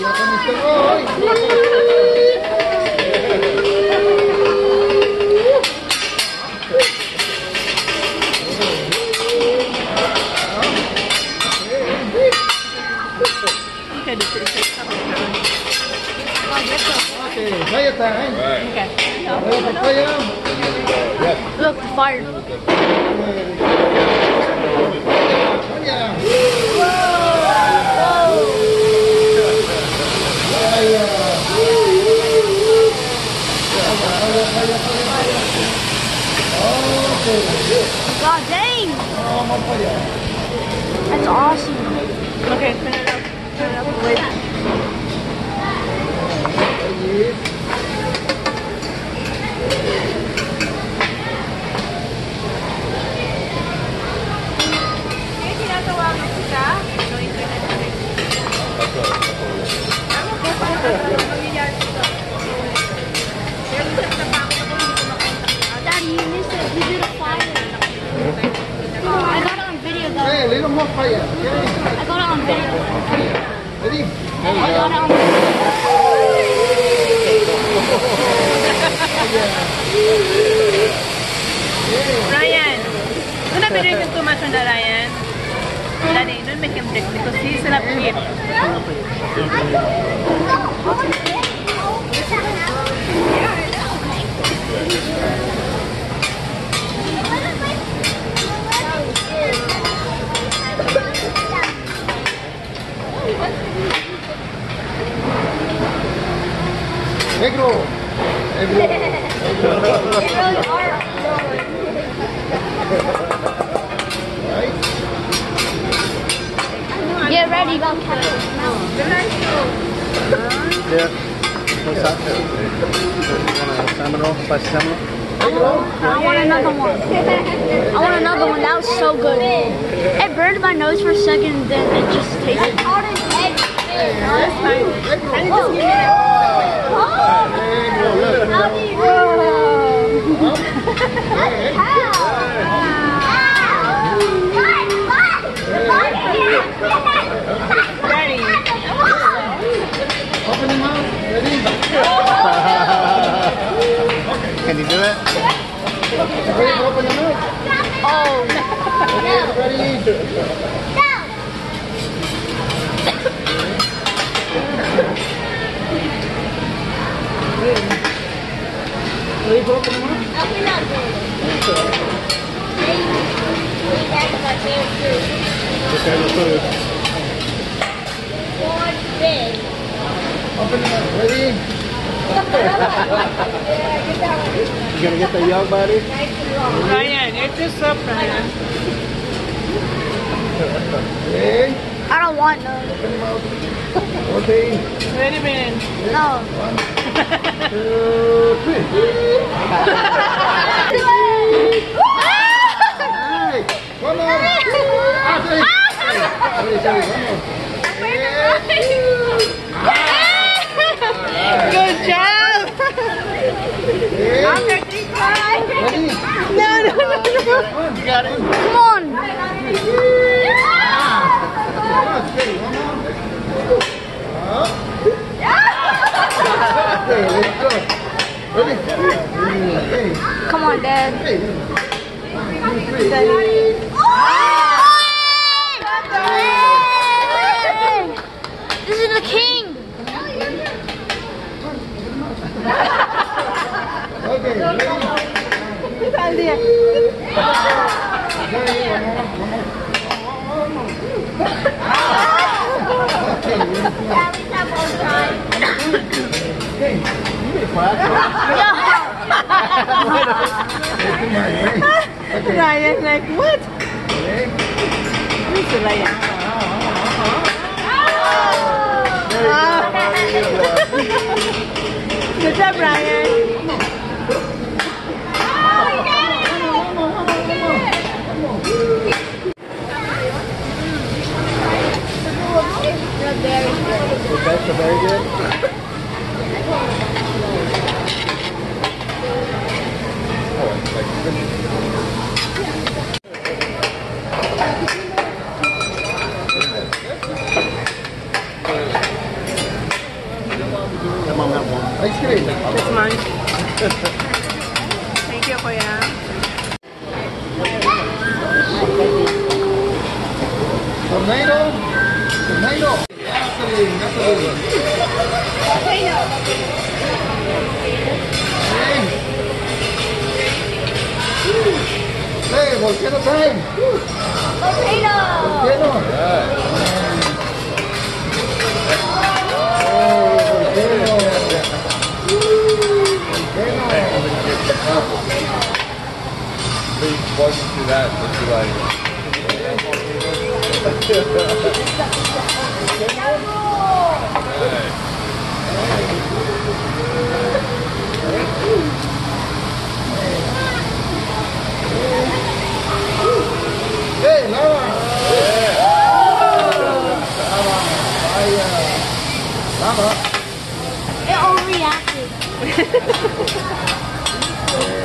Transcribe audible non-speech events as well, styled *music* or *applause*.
ya con este Okay, this is God dang. That's awesome. Okay, turn it up. Turn it up. Little more fire. I got it on video. Ready? I got it on video. Ryan, do not be drinking too much on that, Ryan. Daddy, don't make him drink because he's not fit. Negro. Negro. Right? Get ready, about catch it. Yeah. What's that? Salmon roll? Spicy salmon roll? I want another one. I want another one. That was so good. It burned my nose for a second, then it just tasted. Daddy, Open your mouth. Ready? Can you do it? Oh. Ready? Open your mouth. Oh, Ready? Ready for open your mouth? Okay, let's do it. Open mouth. Ready? You gonna get the young buddy? Ryan, it's just up, Ryan. I don't want none. Okay. Ready, man. No. Two, three. Hey, one more. One more. Good job. Hey. No, no, no, no. You got it. Come on. Okay, one more. Up. Okay, let's go. Ready? Okay. Come on, Dad. Hey. One, two, three. This is the king. *laughs* Okay, ready? Ready, one more, one more. Okay, Okay, you be quiet. Okay, Ryan, like, what? Who's Ryan? Oh. *laughs* Good job, Ryan. Ice cream. That's mine. Thank you, Kuya. Tornado. Tornado. Gasoline. Gasoline. Hey, volcano time. Potato. Volcano. Hey, volcano. Please you that. Just be like, Hey, Mama. It overreacted. *laughs*